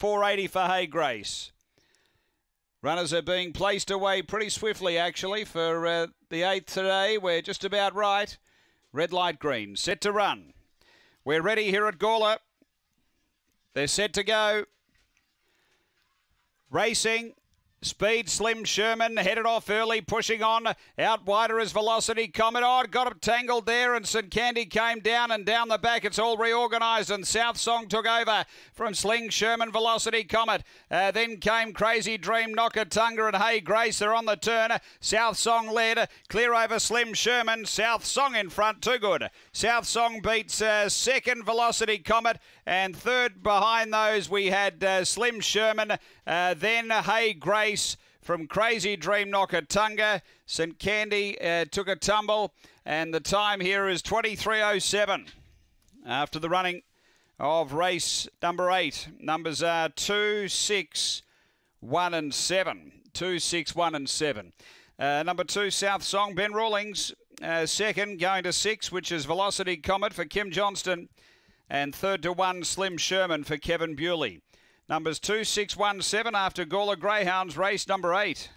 480 for Hey Grace. Runners are being placed away pretty swiftly, actually, for uh, the eighth today. We're just about right. Red light green, set to run. We're ready here at Gawler. They're set to go. Racing. Speed Slim Sherman headed off early, pushing on. Out wider is Velocity Comet. Oh, got it tangled there, and St Candy came down and down the back. It's all reorganised, and South Song took over from Slim Sherman, Velocity Comet. Uh, then came Crazy Dream, Knocker Tunga, and Hey Grace. They're on the turn. South Song led, clear over Slim Sherman. South Song in front, too good. South Song beats uh, second Velocity Comet, and third behind those we had uh, Slim Sherman. Uh, then Hey Grace from Crazy Dream Knocker Tunga. St Candy uh, took a tumble, and the time here is 23.07 after the running of race number eight. Numbers are two, six, one, and seven. Two, six, one, and seven. Uh, number two, South Song, Ben Rawlings. Uh, second, going to six, which is Velocity Comet for Kim Johnston. And third to one, Slim Sherman for Kevin Bewley. Numbers 2617 after Gawler Greyhounds race number eight.